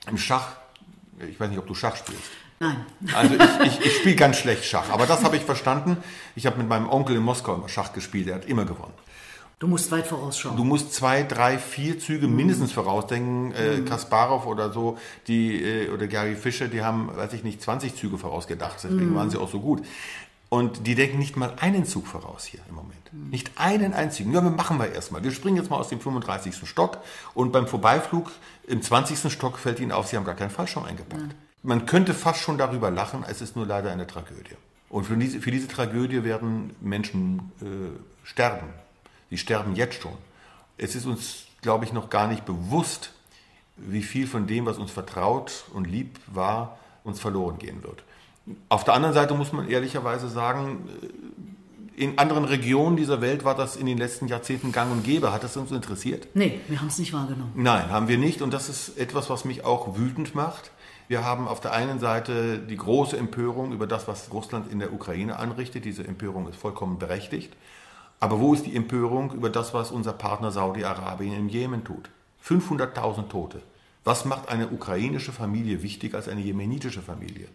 im Schach ich weiß nicht, ob du Schach spielst. Nein. Also ich, ich, ich spiele ganz schlecht Schach, aber das habe ich verstanden. Ich habe mit meinem Onkel in Moskau immer Schach gespielt, der hat immer gewonnen. Du musst weit vorausschauen. Du musst zwei, drei, vier Züge mindestens vorausdenken. Äh, mhm. Kasparov oder so, die, äh, oder Gary Fischer, die haben, weiß ich nicht, 20 Züge vorausgedacht. Deswegen mhm. waren sie auch so gut. Und die denken nicht mal einen Zug voraus hier im Moment. Mhm. Nicht einen einzigen. Ja, wir machen wir erstmal. Wir springen jetzt mal aus dem 35. Stock und beim Vorbeiflug im 20. Stock fällt ihnen auf, sie haben gar keinen Fallschirm eingepackt. Man könnte fast schon darüber lachen, es ist nur leider eine Tragödie. Und für diese, für diese Tragödie werden Menschen äh, sterben. Sie sterben jetzt schon. Es ist uns, glaube ich, noch gar nicht bewusst, wie viel von dem, was uns vertraut und lieb war, uns verloren gehen wird. Auf der anderen Seite muss man ehrlicherweise sagen, äh, in anderen Regionen dieser Welt war das in den letzten Jahrzehnten gang und gäbe. Hat das uns interessiert? Nee, wir haben es nicht wahrgenommen. Nein, haben wir nicht. Und das ist etwas, was mich auch wütend macht. Wir haben auf der einen Seite die große Empörung über das, was Russland in der Ukraine anrichtet. Diese Empörung ist vollkommen berechtigt. Aber wo ist die Empörung über das, was unser Partner Saudi-Arabien im Jemen tut? 500.000 Tote. Was macht eine ukrainische Familie wichtiger als eine jemenitische Familie?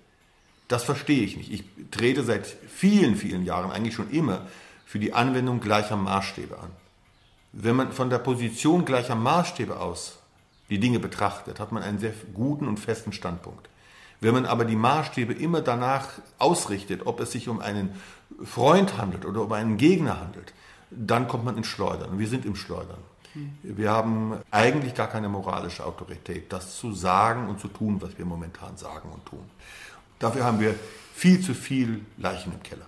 Das verstehe ich nicht. Ich trete seit vielen, vielen Jahren eigentlich schon immer für die Anwendung gleicher Maßstäbe an. Wenn man von der Position gleicher Maßstäbe aus die Dinge betrachtet, hat man einen sehr guten und festen Standpunkt. Wenn man aber die Maßstäbe immer danach ausrichtet, ob es sich um einen Freund handelt oder um einen Gegner handelt, dann kommt man ins Schleudern. Und wir sind im Schleudern. Wir haben eigentlich gar keine moralische Autorität, das zu sagen und zu tun, was wir momentan sagen und tun. Dafür haben wir viel zu viel Leichen im Keller.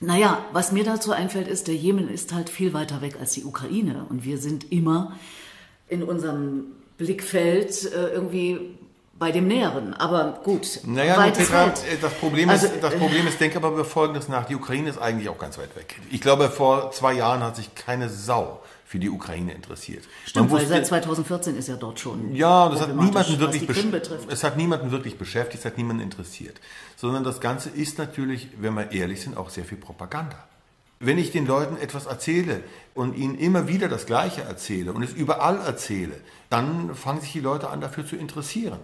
Naja, was mir dazu einfällt, ist, der Jemen ist halt viel weiter weg als die Ukraine. Und wir sind immer in unserem Blickfeld äh, irgendwie bei dem Näheren. Aber gut, naja, Petra, äh, das Problem, also, ist, das Problem ist, denke aber wir Folgendes nach. Die Ukraine ist eigentlich auch ganz weit weg. Ich glaube, vor zwei Jahren hat sich keine Sau für die Ukraine interessiert. Stimmt, wusste, weil seit 2014 ist ja dort schon. Ja, das hat niemanden wirklich es hat niemanden wirklich beschäftigt, es hat niemanden interessiert. Sondern das Ganze ist natürlich, wenn wir ehrlich sind, auch sehr viel Propaganda. Wenn ich den Leuten etwas erzähle und ihnen immer wieder das Gleiche erzähle und es überall erzähle, dann fangen sich die Leute an, dafür zu interessieren.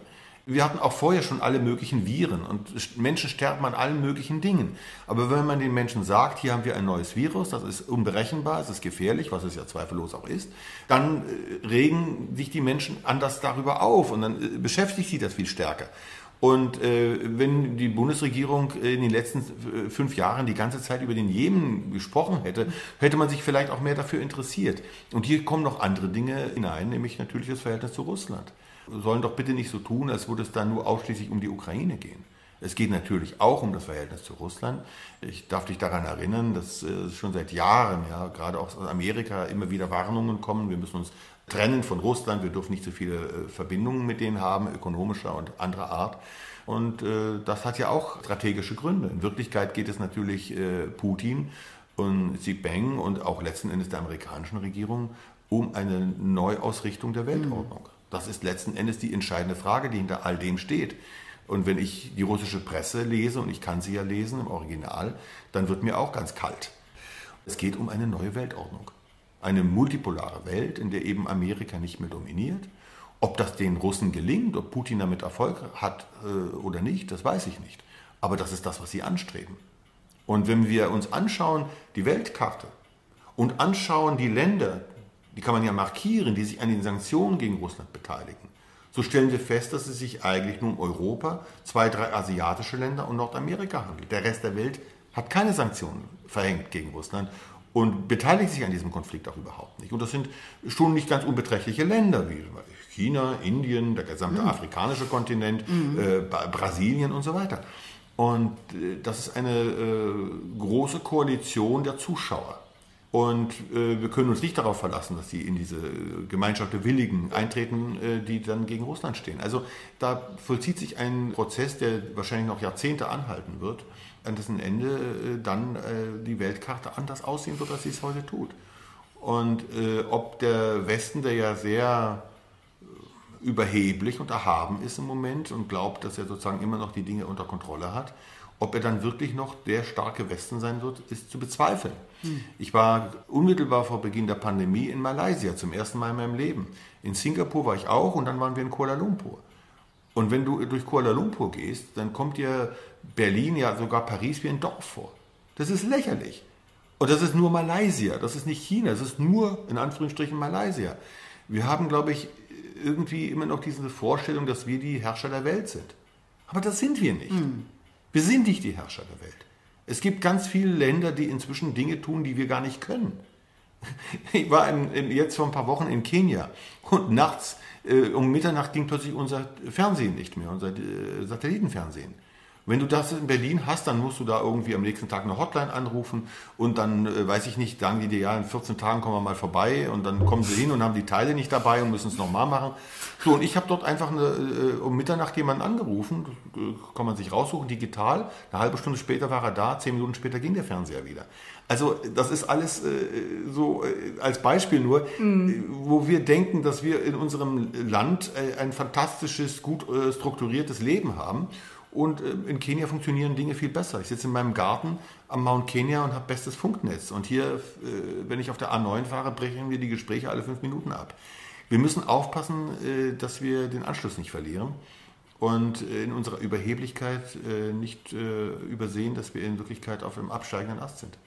Wir hatten auch vorher schon alle möglichen Viren und Menschen sterben an allen möglichen Dingen. Aber wenn man den Menschen sagt, hier haben wir ein neues Virus, das ist unberechenbar, es ist gefährlich, was es ja zweifellos auch ist, dann äh, regen sich die Menschen anders darüber auf und dann äh, beschäftigt sie das viel stärker. Und äh, wenn die Bundesregierung in den letzten äh, fünf Jahren die ganze Zeit über den Jemen gesprochen hätte, hätte man sich vielleicht auch mehr dafür interessiert. Und hier kommen noch andere Dinge hinein, nämlich natürlich das Verhältnis zu Russland sollen doch bitte nicht so tun, als würde es da nur ausschließlich um die Ukraine gehen. Es geht natürlich auch um das Verhältnis zu Russland. Ich darf dich daran erinnern, dass äh, schon seit Jahren, ja, gerade aus Amerika, immer wieder Warnungen kommen. Wir müssen uns trennen von Russland. Wir dürfen nicht so viele äh, Verbindungen mit denen haben, ökonomischer und anderer Art. Und äh, das hat ja auch strategische Gründe. In Wirklichkeit geht es natürlich äh, Putin und Xi Jinping und auch letzten Endes der amerikanischen Regierung um eine Neuausrichtung der Weltordnung. Mhm. Das ist letzten Endes die entscheidende Frage, die hinter all dem steht. Und wenn ich die russische Presse lese, und ich kann sie ja lesen im Original, dann wird mir auch ganz kalt. Es geht um eine neue Weltordnung. Eine multipolare Welt, in der eben Amerika nicht mehr dominiert. Ob das den Russen gelingt, ob Putin damit Erfolg hat äh, oder nicht, das weiß ich nicht. Aber das ist das, was sie anstreben. Und wenn wir uns anschauen, die Weltkarte und anschauen die Länder, die kann man ja markieren, die sich an den Sanktionen gegen Russland beteiligen, so stellen wir fest, dass es sich eigentlich nur um Europa, zwei, drei asiatische Länder und Nordamerika handelt. Der Rest der Welt hat keine Sanktionen verhängt gegen Russland und beteiligt sich an diesem Konflikt auch überhaupt nicht. Und das sind schon nicht ganz unbeträchtliche Länder wie China, Indien, der gesamte mhm. afrikanische Kontinent, mhm. äh, Brasilien und so weiter. Und äh, das ist eine äh, große Koalition der Zuschauer. Und äh, wir können uns nicht darauf verlassen, dass sie in diese Gemeinschaft der Willigen eintreten, äh, die dann gegen Russland stehen. Also da vollzieht sich ein Prozess, der wahrscheinlich noch Jahrzehnte anhalten wird, an dessen Ende äh, dann äh, die Weltkarte anders aussehen wird, als sie es heute tut. Und äh, ob der Westen, der ja sehr überheblich und erhaben ist im Moment und glaubt, dass er sozusagen immer noch die Dinge unter Kontrolle hat, ob er dann wirklich noch der starke Westen sein wird, ist zu bezweifeln. Hm. Ich war unmittelbar vor Beginn der Pandemie in Malaysia zum ersten Mal in meinem Leben. In Singapur war ich auch und dann waren wir in Kuala Lumpur. Und wenn du durch Kuala Lumpur gehst, dann kommt dir Berlin, ja sogar Paris wie ein Dorf vor. Das ist lächerlich. Und das ist nur Malaysia, das ist nicht China, das ist nur in Anführungsstrichen Malaysia. Wir haben, glaube ich, irgendwie immer noch diese Vorstellung, dass wir die Herrscher der Welt sind. Aber das sind wir nicht. Mhm. Wir sind nicht die Herrscher der Welt. Es gibt ganz viele Länder, die inzwischen Dinge tun, die wir gar nicht können. Ich war in, in, jetzt vor ein paar Wochen in Kenia und nachts äh, um Mitternacht ging plötzlich unser Fernsehen nicht mehr, unser äh, Satellitenfernsehen. Wenn du das in Berlin hast, dann musst du da irgendwie am nächsten Tag eine Hotline anrufen und dann, äh, weiß ich nicht, sagen die dir, ja, in 14 Tagen kommen wir mal vorbei und dann kommen sie hin und haben die Teile nicht dabei und müssen es nochmal machen. So, und ich habe dort einfach eine, äh, um Mitternacht jemanden angerufen, äh, kann man sich raussuchen, digital. Eine halbe Stunde später war er da, zehn Minuten später ging der Fernseher wieder. Also das ist alles äh, so äh, als Beispiel nur, mhm. wo wir denken, dass wir in unserem Land äh, ein fantastisches, gut strukturiertes Leben haben. Und äh, in Kenia funktionieren Dinge viel besser. Ich sitze in meinem Garten am Mount Kenya und habe bestes Funknetz. Und hier, äh, wenn ich auf der A9 fahre, brechen wir die Gespräche alle fünf Minuten ab. Wir müssen aufpassen, äh, dass wir den Anschluss nicht verlieren und in unserer Überheblichkeit nicht übersehen, dass wir in Wirklichkeit auf einem absteigenden Ast sind.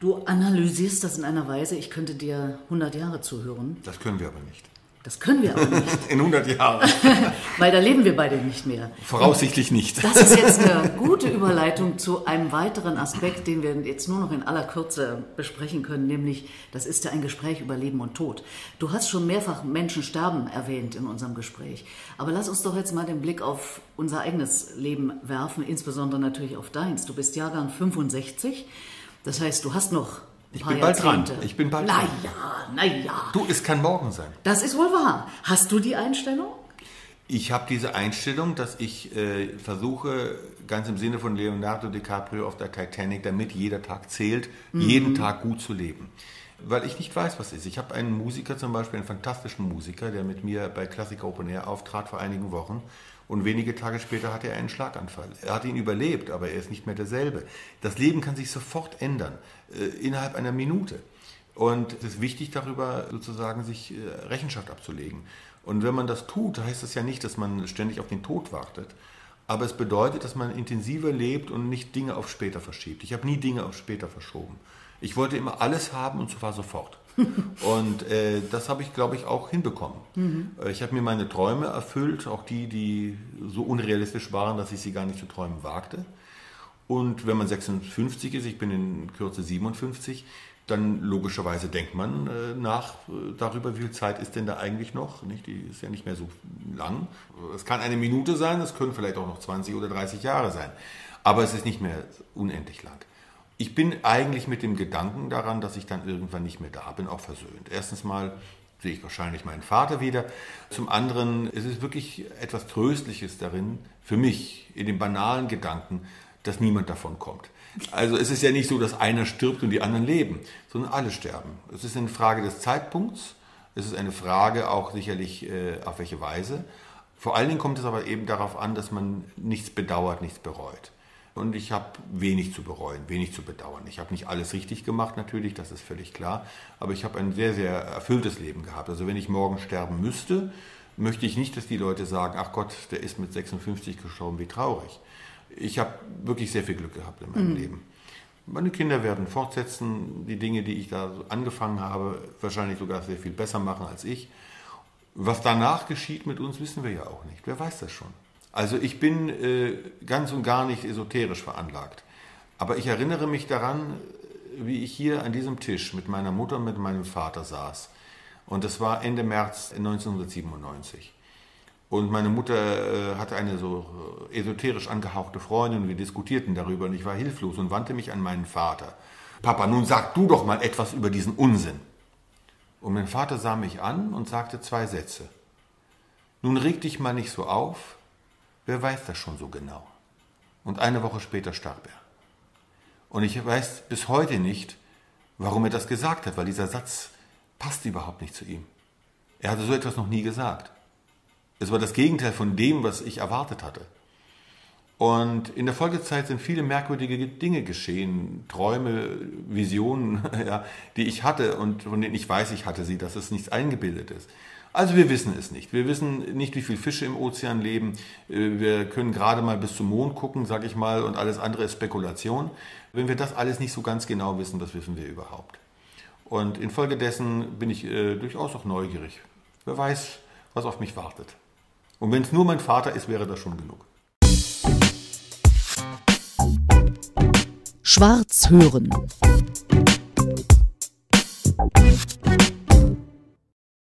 Du analysierst das in einer Weise, ich könnte dir 100 Jahre zuhören. Das können wir aber nicht. Das können wir aber nicht. In 100 Jahren. Weil da leben wir beide nicht mehr. Voraussichtlich nicht. Das ist jetzt eine gute Überleitung zu einem weiteren Aspekt, den wir jetzt nur noch in aller Kürze besprechen können, nämlich das ist ja ein Gespräch über Leben und Tod. Du hast schon mehrfach Menschen sterben erwähnt in unserem Gespräch. Aber lass uns doch jetzt mal den Blick auf unser eigenes Leben werfen, insbesondere natürlich auf deins. Du bist Jahrgang 65. Das heißt, du hast noch ich bin bald dran. Ich bin bald naja, dran. Naja, naja. Du, es kann morgen sein. Das ist wohl wahr. Hast du die Einstellung? Ich habe diese Einstellung, dass ich äh, versuche, ganz im Sinne von Leonardo DiCaprio auf der Titanic, damit jeder Tag zählt, mhm. jeden Tag gut zu leben. Weil ich nicht weiß, was ist. Ich habe einen Musiker zum Beispiel, einen fantastischen Musiker, der mit mir bei Classic Open Air auftrat vor einigen Wochen. Und wenige Tage später hatte er einen Schlaganfall. Er hat ihn überlebt, aber er ist nicht mehr derselbe. Das Leben kann sich sofort ändern, innerhalb einer Minute. Und es ist wichtig, darüber sozusagen sich äh, Rechenschaft abzulegen. Und wenn man das tut, heißt das ja nicht, dass man ständig auf den Tod wartet. Aber es bedeutet, dass man intensiver lebt und nicht Dinge auf später verschiebt. Ich habe nie Dinge auf später verschoben. Ich wollte immer alles haben und zwar sofort. und äh, das habe ich, glaube ich, auch hinbekommen. Mhm. Ich habe mir meine Träume erfüllt, auch die, die so unrealistisch waren, dass ich sie gar nicht zu träumen wagte. Und wenn man 56 ist, ich bin in Kürze 57, dann logischerweise denkt man äh, nach äh, darüber, wie viel Zeit ist denn da eigentlich noch. Die ist ja nicht mehr so lang. Es kann eine Minute sein, es können vielleicht auch noch 20 oder 30 Jahre sein. Aber es ist nicht mehr unendlich lang. Ich bin eigentlich mit dem Gedanken daran, dass ich dann irgendwann nicht mehr da bin, auch versöhnt. Erstens mal sehe ich wahrscheinlich meinen Vater wieder. Zum anderen ist es wirklich etwas Tröstliches darin, für mich, in dem banalen Gedanken, dass niemand davon kommt. Also es ist ja nicht so, dass einer stirbt und die anderen leben, sondern alle sterben. Es ist eine Frage des Zeitpunkts, es ist eine Frage auch sicherlich, äh, auf welche Weise. Vor allen Dingen kommt es aber eben darauf an, dass man nichts bedauert, nichts bereut. Und ich habe wenig zu bereuen, wenig zu bedauern. Ich habe nicht alles richtig gemacht, natürlich, das ist völlig klar. Aber ich habe ein sehr, sehr erfülltes Leben gehabt. Also wenn ich morgen sterben müsste, möchte ich nicht, dass die Leute sagen, ach Gott, der ist mit 56 gestorben, wie traurig ich habe wirklich sehr viel Glück gehabt in meinem mhm. Leben. Meine Kinder werden fortsetzen, die Dinge, die ich da angefangen habe, wahrscheinlich sogar sehr viel besser machen als ich. Was danach geschieht mit uns, wissen wir ja auch nicht. Wer weiß das schon? Also ich bin äh, ganz und gar nicht esoterisch veranlagt. Aber ich erinnere mich daran, wie ich hier an diesem Tisch mit meiner Mutter und mit meinem Vater saß. Und das war Ende März 1997. Und meine Mutter äh, hatte eine so äh, esoterisch angehauchte Freundin und wir diskutierten darüber und ich war hilflos und wandte mich an meinen Vater. Papa, nun sag du doch mal etwas über diesen Unsinn. Und mein Vater sah mich an und sagte zwei Sätze. Nun reg dich mal nicht so auf, wer weiß das schon so genau. Und eine Woche später starb er. Und ich weiß bis heute nicht, warum er das gesagt hat, weil dieser Satz passt überhaupt nicht zu ihm. Er hatte so etwas noch nie gesagt. Es war das Gegenteil von dem, was ich erwartet hatte. Und in der Folgezeit sind viele merkwürdige Dinge geschehen, Träume, Visionen, ja, die ich hatte und von denen ich weiß, ich hatte sie, dass es nichts eingebildet ist. Also wir wissen es nicht. Wir wissen nicht, wie viele Fische im Ozean leben. Äh, wir können gerade mal bis zum Mond gucken, sag ich mal, und alles andere ist Spekulation. Wenn wir das alles nicht so ganz genau wissen, was wissen wir überhaupt? Und infolgedessen bin ich äh, durchaus auch neugierig. Wer weiß, was auf mich wartet. Und wenn es nur mein Vater ist, wäre das schon genug. Schwarz hören.